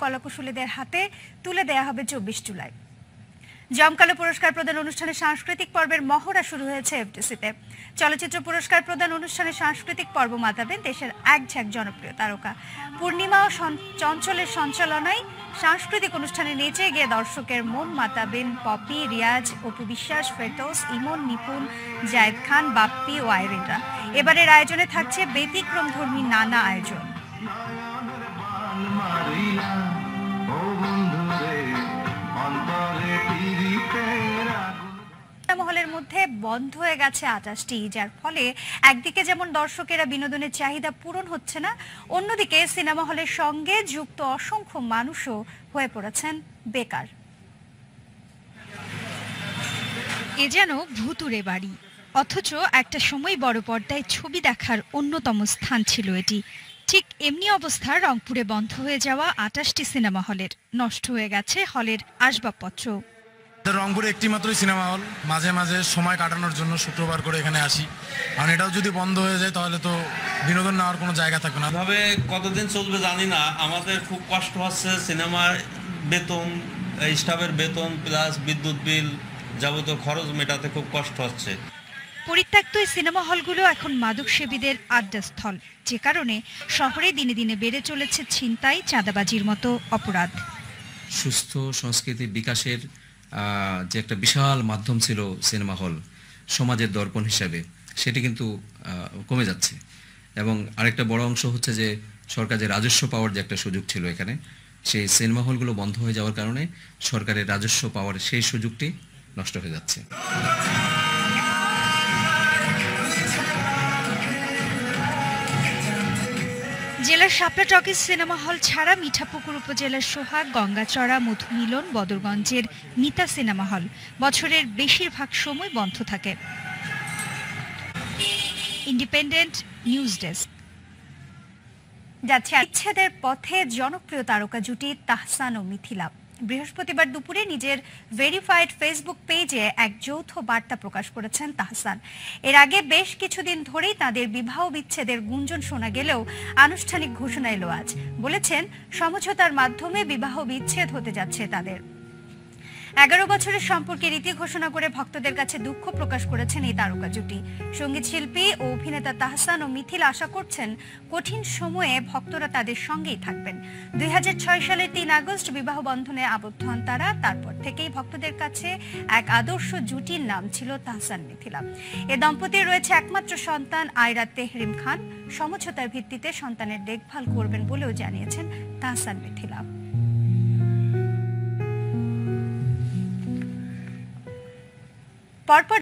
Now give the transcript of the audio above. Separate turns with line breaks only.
কলাকুশলীদের হাতে তুলে দেয়া হবে চব্বিশ জুলাই। জমকালো পুরস্কার প্রদান অনুষ্ঠানে সাংস্কৃতিক পর্বের মহড়া শুরু হয়েছে এফডিসিতে। চলচ্চিত্র পুরস্কার প্রদান অনুষ্ঠানে সাংস্কৃতিক পর্ব মাতাবেন দেশের এক ঝাঁক জনপ্রিয় তারকা। পূর্ণিমা ও চঞ্চলের সঞ্চালনায় সাংস্কৃতিক অনুষ্ঠানে নেচে গিয়ে দর্শকের মন মাতাবেন পপি, রিয়াজ, অপু বিশ্বাস, ফেরদৌস, ইমন, নিপুণ, জায়েদ খান, বাপ্পি ও আইরিনরা। এবারের আয়োজনে থাকছে ব্যতিক্রম ধর্মী নানা আয়োজন। মহলের মধ্যে বন্ধ হয়ে গেছে আটাশটি, যার ফলে একদিকে যেমন দর্শকেরা বিনোদনের চাহিদা পূরণ হচ্ছে না, অন্যদিকে সিনেমা হলের সঙ্গে যুক্ত অসংখ্য মানুষও হয়ে পড়েছেন বেকার।
এ যেন ভুতুরে বাড়ি, অথচ একটা সময় বড় পর্দায় ছবি দেখার অন্যতম স্থান ছিল এটি। ঠিক এমনি অবস্থা রংপুরে বন্ধ হয়ে যাওয়া আটাশটি সিনেমা হলের, নষ্ট হয়ে গেছে হলের আসবাবপত্র।
রংপুরে একটি মাত্রই সিনেমা হল মাঝে মাঝে সময় কাটানোর জন্য শুক্রবার করে এখানে আসি। কারণ এটাও যদি বন্ধ হয়ে যায় তাহলে তো বিনোদন নেওয়ার কোনো জায়গা থাকবে না।
এভাবে কতদিন চলবে জানি না। আমাদের খুব কষ্ট হচ্ছে সিনেমার বেতন স্টাফের বেতন প্লাস বিদ্যুৎ বিল যাবতীয় খরচ মেটাতে খুব কষ্ট হচ্ছে।
পরিত্যক্ত এই সিনেমা হলগুলো এখন মাদক সেবীদের আড্ডাস্থল। যে কারণে শহরে দিনে দিনে বেড়ে চলেছে ছিনতাই চাঁদাবাজির মতো অপরাধ।
সুস্থ সংস্কৃতি বিকাশের যে একটা বিশাল মাধ্যম ছিল সিনেমা হল, সমাজের দর্পণ হিসাবে, সেটি কিন্তু কমে যাচ্ছে। এবং আরেকটা বড় অংশ হচ্ছে যে, সরকার যে রাজস্ব পাওয়ার যে একটা সুযোগ ছিল এখানে, সেই সিনেমা হলগুলো বন্ধ হয়ে যাওয়ার কারণে সরকারের রাজস্ব পাওয়ার সেই সুযোগটি নষ্ট হয়ে যাচ্ছে।
জেলার শাপলা টকিজ সিনেমা হল ছাড়া মিঠাপুকুর উপজেলার সোহাগ, গঙ্গাচড়া, মধুমিলন, বদরগঞ্জের মিতা সিনেমা হল। বছরের বেশিরভাগ সময় বন্ধ থাকে। Independent news desk.
যাচ্ছে ইচ্ছেদের পথে জনপ্রিয় তারকা জুটি তাহসান ও মিথিলা। বৃহস্পতিবার দুপুরে নিজের ভেরিফাইড ফেসবুক পেজে এক যৌথ বার্তা প্রকাশ করেছেন তাহসান। এর আগে বেশ কিছুদিন ধরেই তাদের বিবাহ বিচ্ছেদের গুঞ্জন শোনা গেলেও আনুষ্ঠানিক ঘোষণা এলো আজ। বলেছেন, সমঝোতার মাধ্যমে বিবাহ বিচ্ছেদ হতে যাচ্ছে তাদের। এগারো বছরের সম্পর্কে রীতি ঘোষণা করে ভক্তদের কাছে দুঃখ প্রকাশ করেছেন এই তারকা জুটি। সংগীত শিল্পী ও অভিনেতা তাহসান ও মিথিল আশা করছেন, কঠিন সময়ে ভক্তরা তাদের সঙ্গেই থাকবেন। দুই হাজার সালের তিন আগস্ট বিবাহ বন্ধনে আবদ্ধ হন তারা। তারপর থেকেই ভক্তদের কাছে এক আদর্শ জুটির নাম ছিল তাহসান মিথিলা। এ দম্পতির রয়েছে একমাত্র সন্তান আয়রা তেহরিম খান। সমঝোতার ভিত্তিতে সন্তানের দেখভাল করবেন বলেও জানিয়েছেন তাহসান মিথিলা। পরপর